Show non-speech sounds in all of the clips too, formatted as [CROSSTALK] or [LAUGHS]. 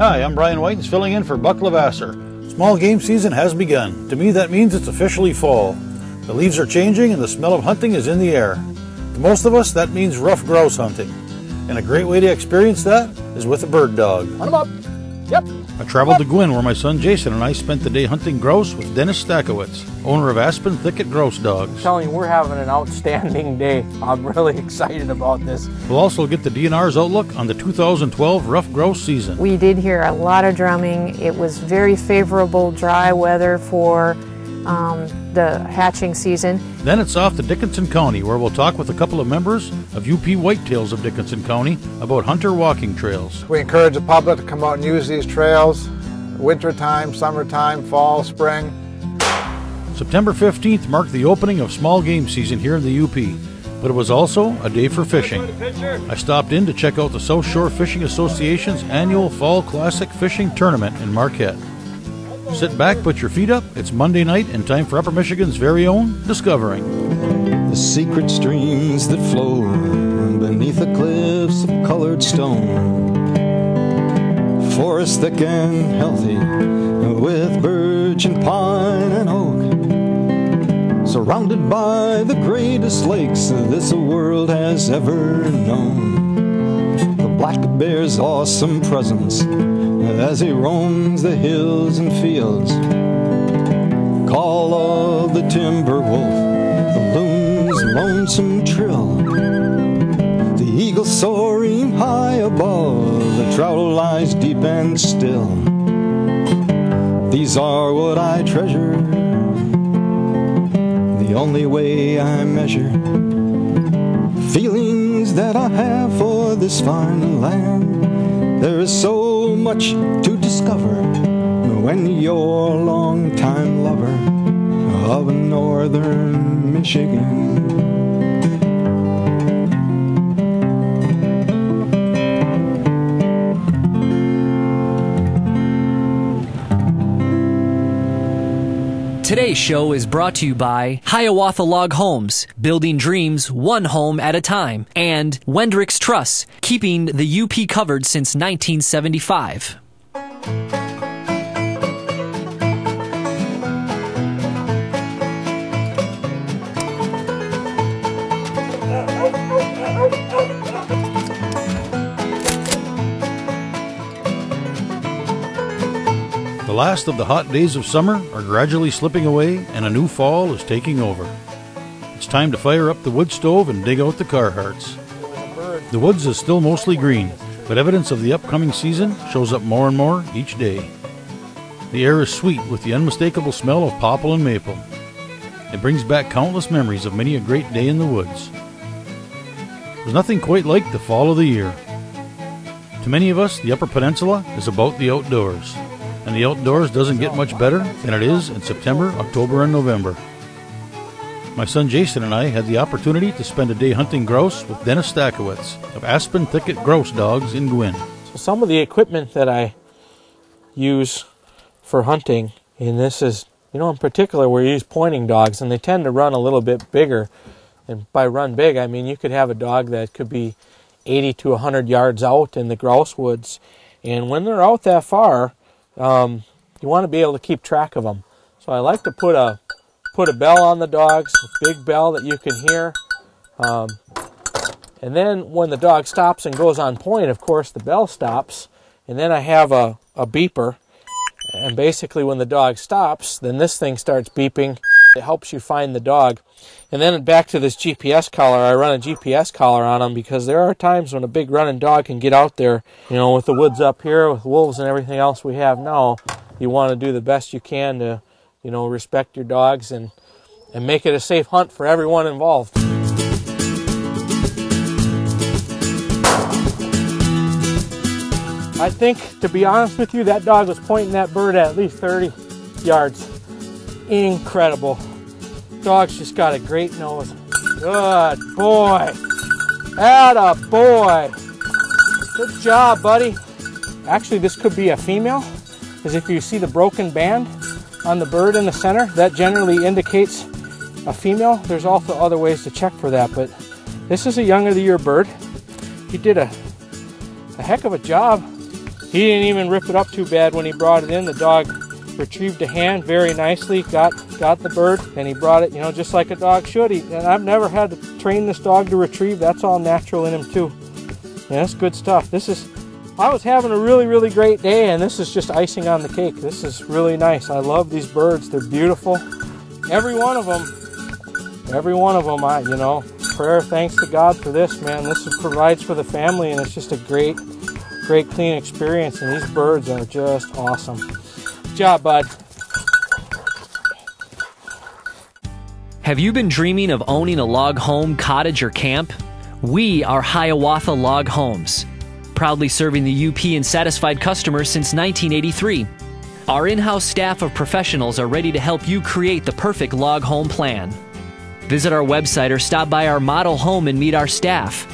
Hi, I'm Brian White, filling in for Buck LeVasseur. Small game season has begun. To me, that means it's officially fall. The leaves are changing and the smell of hunting is in the air. To most of us, that means rough grouse hunting. And a great way to experience that is with a bird dog. Hunt 'em up. Yep. I traveled to Gwinn where my son Jason and I spent the day hunting grouse with Dennis Stachowicz, owner of Aspen Thicket Grouse Dogs. I'm telling you, we're having an outstanding day. I'm really [LAUGHS] excited about this. We'll also get the DNR's outlook on the 2012 rough grouse season. We did hear a lot of drumming. It was very favorable dry weather for um, the hatching season. Then it's off to Dickinson County where we'll talk with a couple of members of UP Whitetails of Dickinson County about hunter walking trails. We encourage the public to come out and use these trails wintertime, summertime, fall, spring. September 15th marked the opening of small game season here in the UP, but it was also a day for fishing. I stopped in to check out the South Shore Fishing Association's annual Fall Classic Fishing Tournament in Marquette. Sit back, put your feet up. It's Monday night and time for Upper Michigan's very own Discovering. The secret streams that flow beneath the cliffs of colored stone. Forest thick and healthy with birch and pine and oak. Surrounded by the greatest lakes this world has ever known. Bear's awesome presence as he roams the hills and fields. Call of the timber wolf, the loon's lonesome trill. The eagle soaring high above, the trout lies deep and still. These are what I treasure, the only way I measure. Feelings that I have for this fine land. There is so much to discover when you're a long-time lover of northern Michigan. Today's show is brought to you by Hiawatha Log Homes, building dreams one home at a time, and Wendricks Truss, keeping the UP covered since 1975. Last of the hot days of summer are gradually slipping away and a new fall is taking over. It's time to fire up the wood stove and dig out the Carhartts. The woods is still mostly green, but evidence of the upcoming season shows up more and more each day. The air is sweet with the unmistakable smell of popple and maple. It brings back countless memories of many a great day in the woods. There's nothing quite like the fall of the year. To many of us, the Upper Peninsula is about the outdoors, and the outdoors doesn't get much better than it is in September, October, and November. My son Jason and I had the opportunity to spend a day hunting grouse with Dennis Stachowicz of Aspen Thicket Grouse Dogs in Gwinn. So some of the equipment that I use for hunting, and this is, you know, in particular, we use pointing dogs, and they tend to run a little bit bigger. And by run big, I mean you could have a dog that could be 80 to 100 yards out in the grouse woods, and when they're out that far, um, you want to be able to keep track of them. So I like to put a put a bell on the dogs, a big bell that you can hear. Um, and then when the dog stops and goes on point, of course, the bell stops. And then I have a, a beeper. And basically, when the dog stops, then this thing starts beeping. It helps you find the dog. And then back to this GPS collar, I run a GPS collar on them because there are times when a big running dog can get out there, you know, with the woods up here, with wolves and everything else we have now. You want to do the best you can to, you know, respect your dogs and, and make it a safe hunt for everyone involved. I think, to be honest with you, that dog was pointing that bird at at least 30 yards. Incredible. Dog's just got a great nose. Good boy. Atta boy. Good job, buddy. Actually, this could be a female, because if you see the broken band on the bird in the center, that generally indicates a female. There's also other ways to check for that, but this is a young of the year bird. He did a, a heck of a job He didn't even rip it up too bad when he brought it in. The dog retrieved a hand very nicely, got got the bird, and he brought it, you know, just like a dog should. He, and I've never had to train this dog to retrieve. That's all natural in him too. Yeah, that's good stuff. This is, I was having a really, really great day, and this is just icing on the cake. This is really nice. I love these birds. They're beautiful. Every one of them, every one of them, I, you know, prayer, thanks to God for this, man. This provides for the family, and it's just a great, great clean experience. And these birds are just awesome. Job, bud. Have you been dreaming of owning a log home, cottage, or camp? We are Hiawatha Log Homes, proudly serving the UP and satisfied customers since 1983. Our in house staff of professionals are ready to help you create the perfect log home plan. Visit our website or stop by our model home and meet our staff.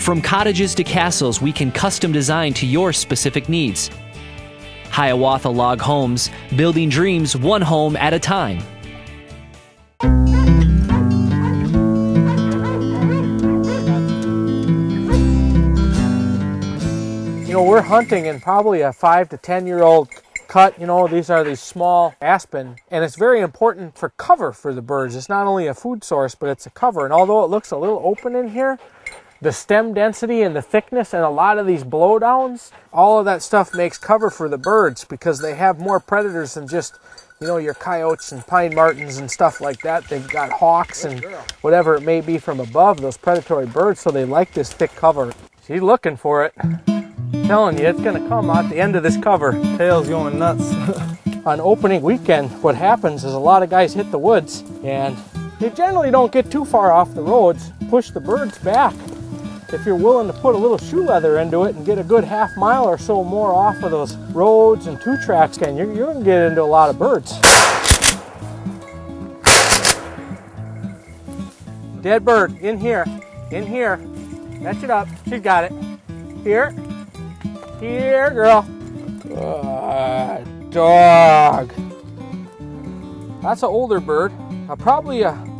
From cottages to castles, we can custom design to your specific needs. Hiawatha Log Homes, building dreams one home at a time. You know, we're hunting in probably a five to 10 year old cut. You know, these are these small aspen, and it's very important for cover for the birds. It's not only a food source, but it's a cover. And although it looks a little open in here, the stem density and the thickness and a lot of these blowdowns, all of that stuff makes cover for the birds because they have more predators than just, you know, your coyotes and pine martens and stuff like that. They've got hawks and whatever it may be from above, those predatory birds, so they like this thick cover. She's looking for it. telling you, it's gonna come out the end of this cover. Tail's going nuts. [LAUGHS] On opening weekend, what happens is a lot of guys hit the woods and they generally don't get too far off the roads, push the birds back. If you're willing to put a little shoe leather into it and get a good half mile or so more off of those roads and two tracks, can you're, you're gonna get into a lot of birds. Dead bird, in here, in here. Match it up, she's got it. Here, here, girl. Good dog. That's an older bird. Uh, probably a.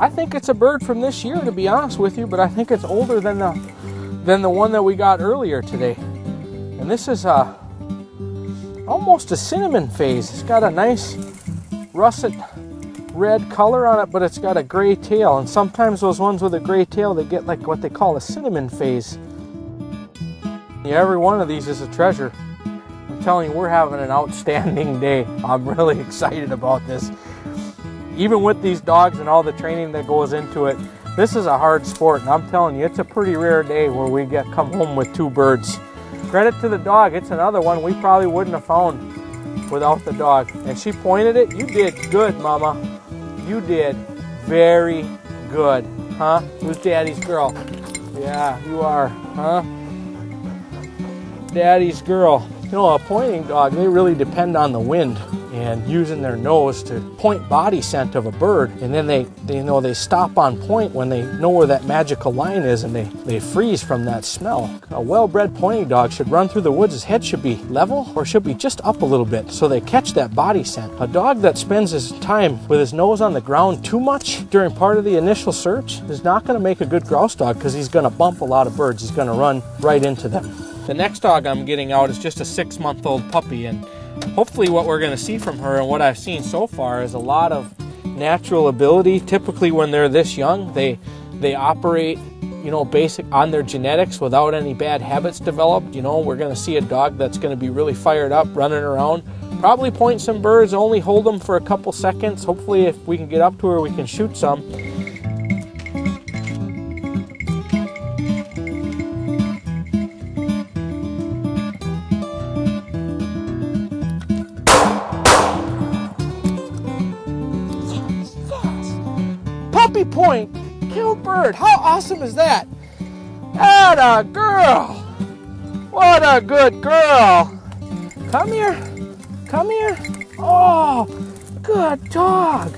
I think it's a bird from this year, to be honest with you, but I think it's older than the than the one that we got earlier today. And this is a almost a cinnamon phase. It's got a nice russet red color on it, but it's got a gray tail. And sometimes those ones with a gray tail, they get like what they call a cinnamon phase. Yeah, every one of these is a treasure. I'm telling you, we're having an outstanding day. I'm really [LAUGHS] excited about this. Even with these dogs and all the training that goes into it, this is a hard sport, and I'm telling you, it's a pretty rare day where we get come home with two birds. Credit to the dog, it's another one we probably wouldn't have found without the dog. And she pointed it, you did good, mama. You did very good, huh? Who's daddy's girl? Yeah, you are, huh? Daddy's girl. You know, a pointing dog, they really depend on the wind and using their nose to point body scent of a bird. And then they, they you know they stop on point when they know where that magical line is and they, they freeze from that smell. A well-bred pointing dog should run through the woods, his head should be level or should be just up a little bit so they catch that body scent. A dog that spends his time with his nose on the ground too much during part of the initial search is not going to make a good grouse dog because he's going to bump a lot of birds. He's going to run right into them. The next dog I'm getting out is just a six month old puppy, and hopefully, what we're going to see from her and what I've seen so far is a lot of natural ability. Typically, when they're this young, they they operate, you know, basic on their genetics without any bad habits developed. You know, we're going to see a dog that's going to be really fired up, running around. Probably point some birds, only hold them for a couple seconds. Hopefully, if we can get up to her, we can shoot some. Point, kill bird. How awesome is that? What a girl! What a good girl! Come here, come here. Oh, good dog,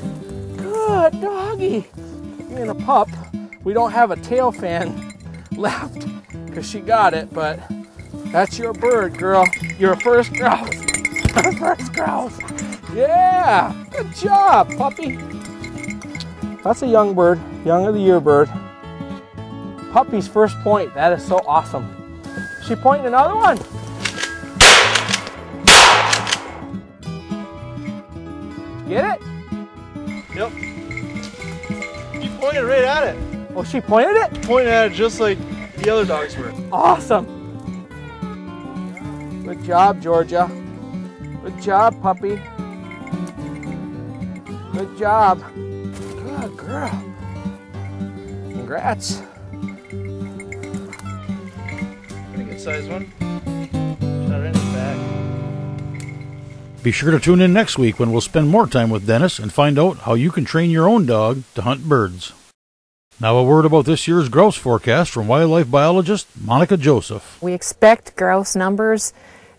good doggy. Being a pup, we don't have a tail fan [LAUGHS] left because she got it, but that's your bird, girl. Your first grouse. [LAUGHS] first grouse. Yeah, good job, puppy. That's a young bird, young of the year bird. Puppy's first point. That is so awesome. She pointing another one. Get it? Yep. He pointed right at it. Oh, she pointed it? Pointed at it just like the other dogs were. Awesome. Good job, Georgia. Good job, puppy. Good job. Good girl. Congrats. Pretty good sized one. Shot it in his back. Be sure to tune in next week when we'll spend more time with Dennis and find out how you can train your own dog to hunt birds. Now, a word about this year's grouse forecast from wildlife biologist Monica Joseph. We expect grouse numbers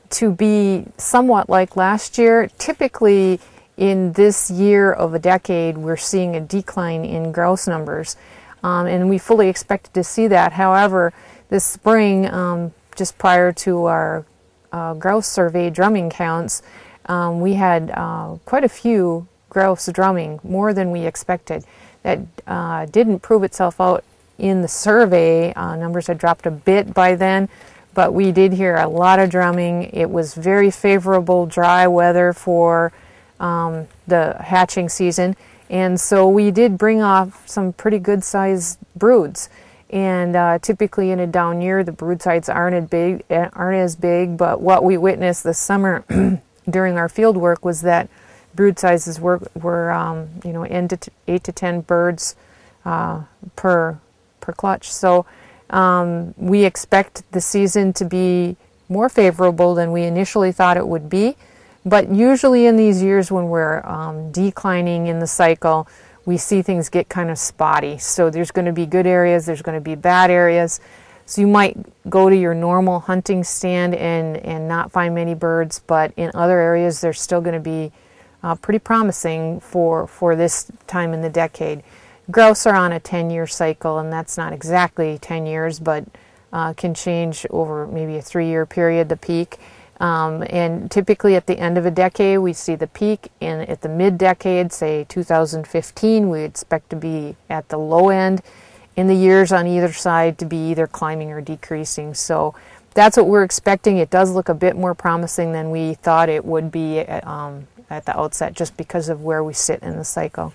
to be somewhat like last year. Typically, in this year of a decade, we're seeing a decline in grouse numbers, um, and we fully expected to see that. However, this spring, um, just prior to our uh, grouse survey drumming counts, um, we had uh, quite a few grouse drumming, more than we expected. That uh, didn't prove itself out in the survey. Uh, numbers had dropped a bit by then, but we did hear a lot of drumming. It was very favorable dry weather for um, the hatching season, and so we did bring off some pretty good sized broods. And uh, typically in a down year, the brood sites aren't as big, aren't as big. But what we witnessed this summer [CLEARS THROAT] during our field work was that brood sizes were, were um, you know, eight to ten birds uh, per per clutch. So um, we expect the season to be more favorable than we initially thought it would be. But usually in these years when we're um, declining in the cycle, we see things get kind of spotty. So there's going to be good areas, there's going to be bad areas. So you might go to your normal hunting stand and, and not find many birds, but in other areas they're still going to be uh, pretty promising for, for this time in the decade. Grouse are on a 10-year cycle, and that's not exactly 10 years, but uh, can change over maybe a three-year period, the peak. Um, and typically at the end of a decade, we see the peak, and at the mid-decade, say 2015, we expect to be at the low end. In the years on either side, to be either climbing or decreasing. So that's what we're expecting. It does look a bit more promising than we thought it would be at, um, at the outset, just because of where we sit in the cycle.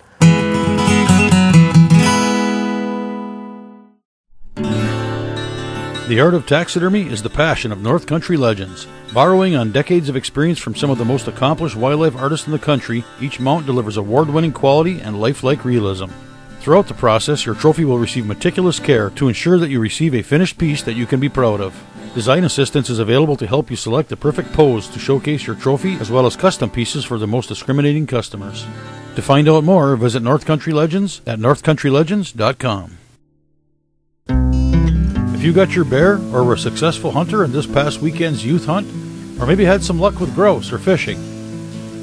The art of taxidermy is the passion of North Country legends. Borrowing on decades of experience from some of the most accomplished wildlife artists in the country, each mount delivers award winning quality and lifelike realism. Throughout the process, your trophy will receive meticulous care to ensure that you receive a finished piece that you can be proud of. Design assistance is available to help you select the perfect pose to showcase your trophy, as well as custom pieces for the most discriminating customers. To find out more, visit North Country Legends at northcountrylegends.com. If you got your bear or were a successful hunter in this past weekend's youth hunt, or maybe had some luck with grouse or fishing,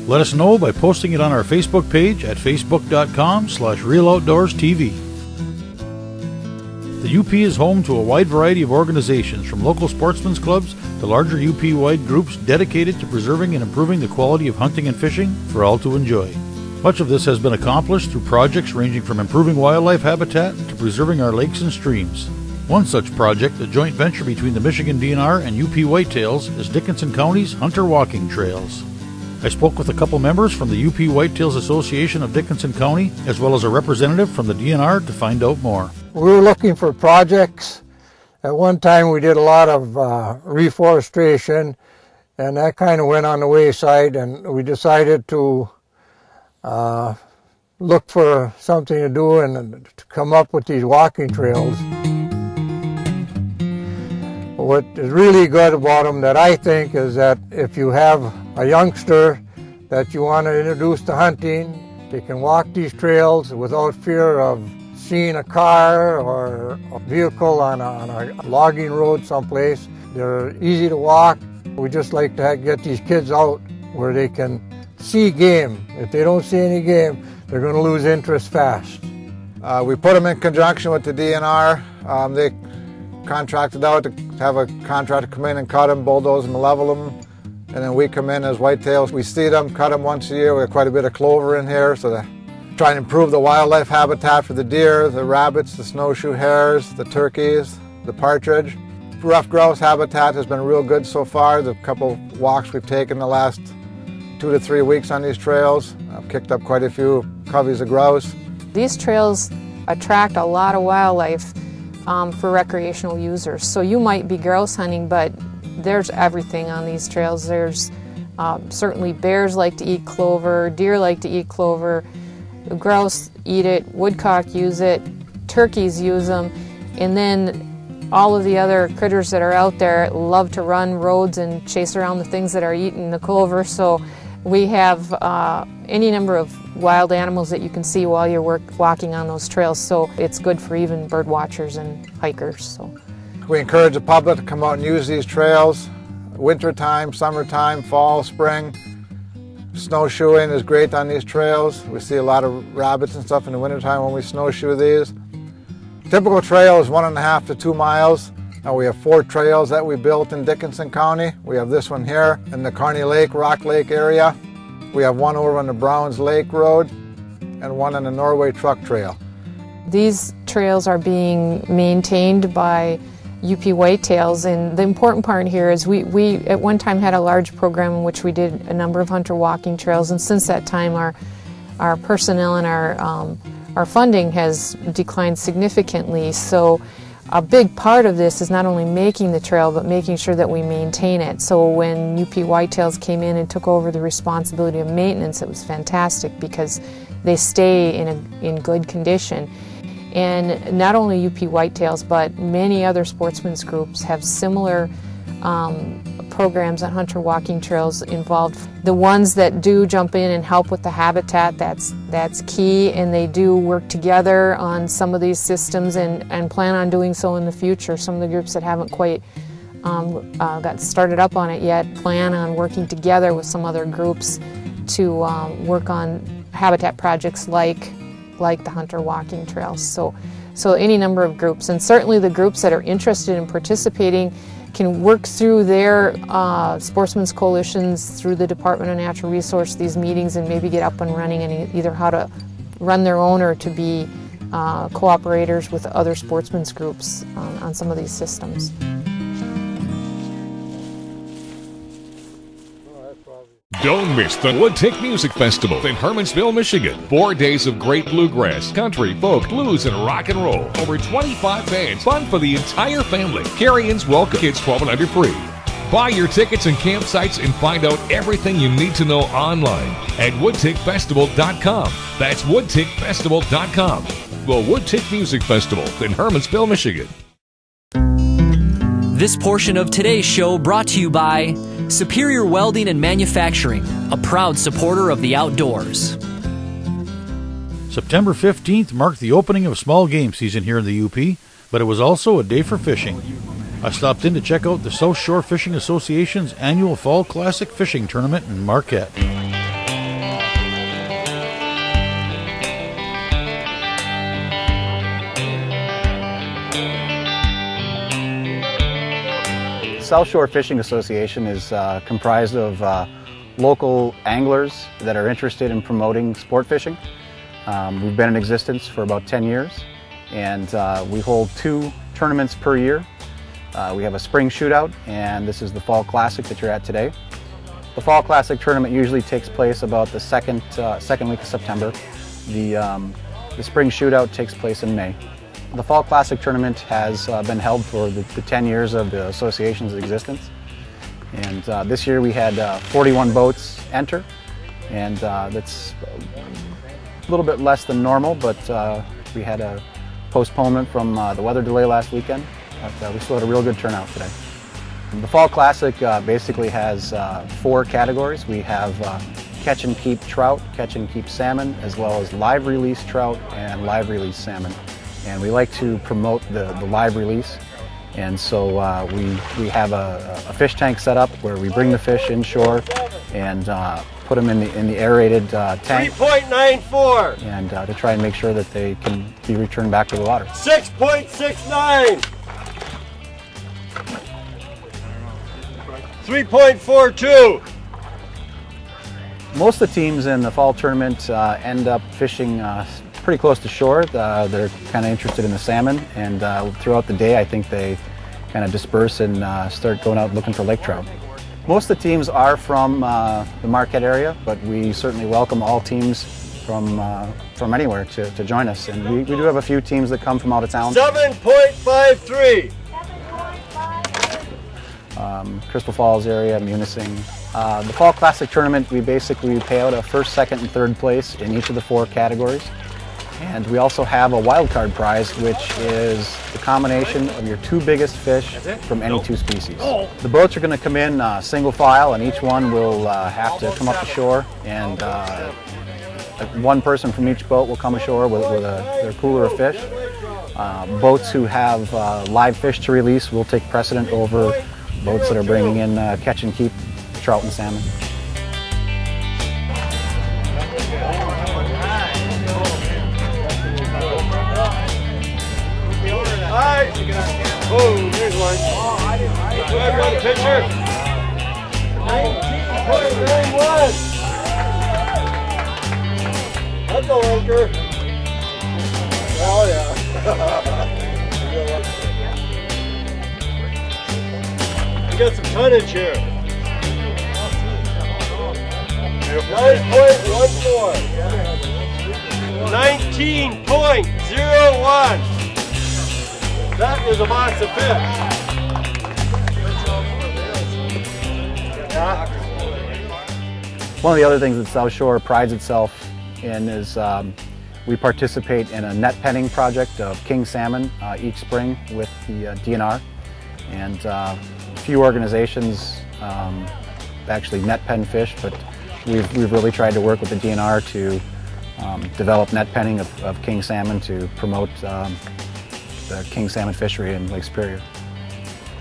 let us know by posting it on our Facebook page at facebook.com slash realoutdoorstv. The UP is home to a wide variety of organizations, from local sportsmen's clubs to larger UP-wide groups dedicated to preserving and improving the quality of hunting and fishing for all to enjoy. Much of this has been accomplished through projects ranging from improving wildlife habitat to preserving our lakes and streams. One such project, a joint venture between the Michigan DNR and UP Whitetails, is Dickinson County's Hunter Walking Trails. I spoke with a couple members from the UP Whitetails Association of Dickinson County, as well as a representative from the DNR to find out more. We were looking for projects. At one time we did a lot of uh, reforestation and that kind of went on the wayside and we decided to uh, look for something to do and to come up with these walking trails. What is really good about them that I think is that if you have a youngster that you want to introduce to hunting, they can walk these trails without fear of seeing a car or a vehicle on a, on a logging road someplace. They're easy to walk. We just like to get these kids out where they can see game. If they don't see any game, they're going to lose interest fast. Uh, we put them in conjunction with the DNR. Um, they contracted out to have a contractor come in and cut them, bulldoze them, level them, and then we come in as whitetails. We seed them, cut them once a year. We have quite a bit of clover in here, so to try and improve the wildlife habitat for the deer, the rabbits, the snowshoe hares, the turkeys, the partridge. rough grouse habitat has been real good so far. The couple walks we've taken the last two to three weeks on these trails, I've kicked up quite a few coveys of grouse. These trails attract a lot of wildlife um, for recreational users. So you might be grouse hunting, but there's everything on these trails. There's um, certainly bears like to eat clover, deer like to eat clover, grouse eat it, woodcock use it, turkeys use them, and then all of the other critters that are out there love to run roads and chase around the things that are eating the clover. So we have uh, any number of wild animals that you can see while you're work, walking on those trails. So it's good for even bird watchers and hikers. So we encourage the public to come out and use these trails. Wintertime, summertime, fall, spring. Snowshoeing is great on these trails. We see a lot of rabbits and stuff in the wintertime when we snowshoe these. Typical trail is one and a half to two miles. Now we have four trails that we built in Dickinson County. We have this one here in the Carney Lake, Rock Lake area. We have one over on the Browns Lake Road and one on the Norway Truck Trail. These trails are being maintained by UP Whitetails and the important part here is we, we at one time had a large program in which we did a number of hunter walking trails and since that time our, our personnel and our um, our funding has declined significantly. So a big part of this is not only making the trail, but making sure that we maintain it. So when UP Whitetails came in and took over the responsibility of maintenance, it was fantastic because they stay in, a, in good condition. And not only UP Whitetails, but many other sportsmen's groups have similar um, programs on hunter walking trails involved. The ones that do jump in and help with the habitat, that's, that's key, and they do work together on some of these systems and, and plan on doing so in the future. Some of the groups that haven't quite um, uh, got started up on it yet plan on working together with some other groups to um, work on habitat projects like, like the hunter walking trails. So, so any number of groups, and certainly the groups that are interested in participating can work through their uh, sportsmen's coalitions through the Department of Natural Resource these meetings and maybe get up and running and either how to run their own or to be uh, cooperators with other sportsmen's groups on, on some of these systems. Don't miss the Woodtick Music Festival in Hermansville, Michigan. Four days of great bluegrass, country, folk, blues, and rock and roll. Over 25 bands. Fun for the entire family. Carry-ins welcome. Kids 12 and under free. Buy your tickets and campsites and find out everything you need to know online at woodtickfestival.com. That's woodtickfestival.com. The Woodtick Music Festival in Hermansville, Michigan. This portion of today's show brought to you by Superior Welding and Manufacturing, a proud supporter of the outdoors. September 15th marked the opening of small game season here in the UP, but it was also a day for fishing. I stopped in to check out the South Shore Fishing Association's annual Fall Classic Fishing Tournament in Marquette. South Shore Fishing Association is uh, comprised of uh, local anglers that are interested in promoting sport fishing. Um, we've been in existence for about 10 years and uh, we hold two tournaments per year. Uh, we have a spring shootout and this is the Fall Classic that you're at today. The Fall Classic tournament usually takes place about the second, uh, second week of September. The, um, the spring shootout takes place in May. The Fall Classic Tournament has uh, been held for the, the, 10 years of the association's existence. And uh, this year we had uh, 41 boats enter, and uh, that's a little bit less than normal, but uh, we had a postponement from uh, the weather delay last weekend, but we still had a real good turnout today. The Fall Classic basically has four categories. We have catch and keep trout, catch and keep salmon, as well as live release trout and live release salmon and we like to promote the, the live release. And so uh, we, we have a, a, fish tank set up where we bring the fish inshore and uh, put them in the, in the aerated uh, tank. 3.94! And uh, to try and make sure that they can be returned back to the water. 6.69! 3.42! Most of the teams in the fall tournament uh, end up fishing uh, pretty close to shore. Uh, they're kind of interested in the salmon, and uh, throughout the day, I think they kind of disperse and uh, start going out looking for lake trout. Most of the teams are from uh, the Marquette area, but we certainly welcome all teams from uh, from anywhere to, to join us. And we, we do have a few teams that come from out of town. 7.53. Um, Crystal Falls area, Munising. Uh, the Fall Classic Tournament, we basically pay out a first, second, and third place in each of the four categories. And we also have a wild card prize, which is the combination of your two biggest fish from any two species. The boats are going to come in uh, single file, and each one will uh, have to come up to shore. And uh, one person from each boat will come ashore with, with a, their cooler of fish. Uh, boats who have uh, live fish to release will take precedent over boats that are bringing in uh, catch and keep trout and salmon. Oh, there's one. Ahead, run the picture. 19.91. That's a linker. Oh, yeah. we got some tonnage here. 9.14. 19.01. That is a box of fish. One of the other things that South Shore prides itself in is um, we participate in a net penning project of king salmon uh, each spring with the uh, DNR. And uh, few organizations um, actually net pen fish, but we've, we've really tried to work with the DNR to um, develop net penning of, of, king salmon to promote um, the king salmon fishery in Lake Superior.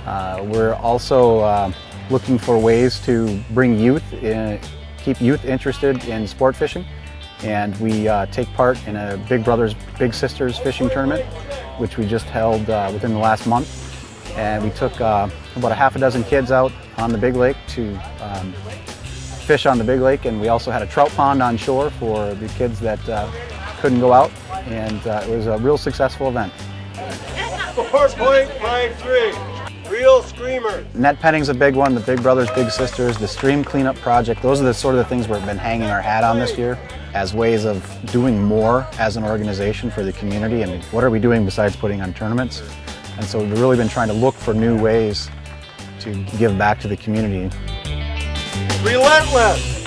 Uh, we're also uh, looking for ways to bring youth, in, keep youth interested in sport fishing. And we uh, take part in a Big Brothers Big Sisters fishing tournament, which we just held uh, within the last month. And we took uh, about a half a dozen kids out on the big lake to um, fish on the big lake. And we also had a trout pond on shore for the kids that uh, couldn't go out. And it was a real successful event. 4.53. Real screamer. Net penning's a big one, the Big Brothers Big Sisters, the stream cleanup project. Those are the sort of the things we've been hanging our hat on this year as ways of doing more as an organization for the community. And what are we doing besides putting on tournaments? And so we've really been trying to look for new ways to give back to the community. Relentless.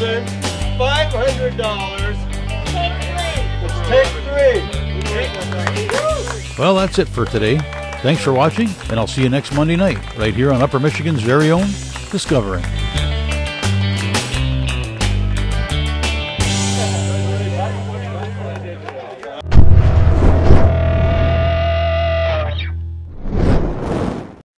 Thousand five hundred dollars. Take three. Well, that's it for today. Thanks for watching, and I'll see you next Monday night, right here on Upper Michigan's very own Discovering.